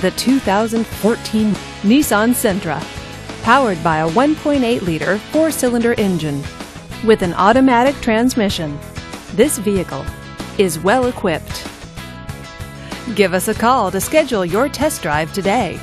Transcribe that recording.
The 2014 Nissan Sentra, powered by a 1.8-liter four-cylinder engine with an automatic transmission. This vehicle is well equipped. Give us a call to schedule your test drive today.